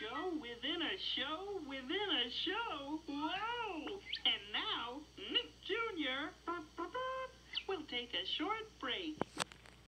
show within a show within a show. Whoa! And now, Nick Jr. will take a short break.